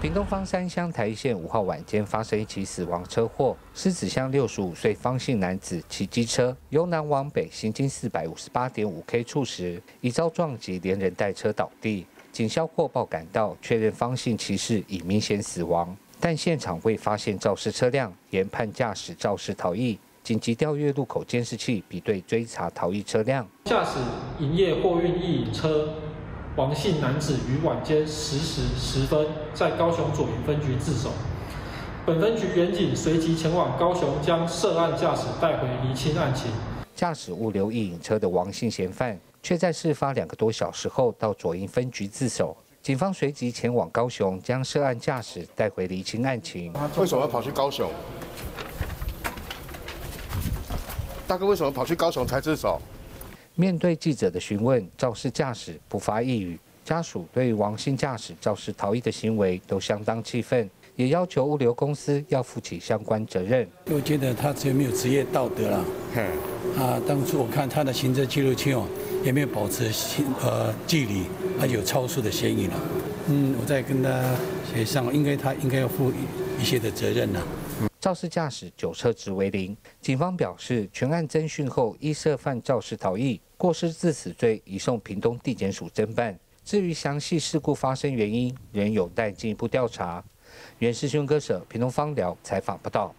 屏东方山乡台县五号晚间发生一起死亡车祸，狮子乡六十五岁方姓男子骑机车由南往北行经四百五十八点五 K 处时，已遭撞击，连人带车倒地。警消获报赶到，确认方姓骑士已明显死亡，但现场未发现肇事车辆，研判驾驶肇事逃逸，紧急调阅路口监视器比对追查逃逸车辆。驾驶营业货运一车。王姓男子于晚间十时十分在高雄左营分局自首，本分局员警随即前往高雄，将涉案驾驶带回厘清案情。驾驶物流一影车的王姓嫌犯，却在事发两个多小时后到左营分局自首，警方随即前往高雄，将涉案驾驶带回厘清案情。为什么要跑去高雄？大哥为什么跑去高雄才自首？面对记者的询问，肇事驾驶不发一语。家属对王姓驾驶肇事逃逸的行为都相当气愤，也要求物流公司要负起相关责任。我觉得他只有没有职业道德了。啊，当初我看他的行车记录器哦，也没有保持呃距离，还有超速的嫌疑了。嗯，我在跟他协商，应该他应该要负一些的责任了。肇事驾驶酒车值为零，警方表示全案侦讯后依涉犯肇事逃逸。过失致死罪移送屏东地检署侦办。至于详细事故发生原因，仍有待进一步调查。原是新闻歌手屏东方聊采访报道。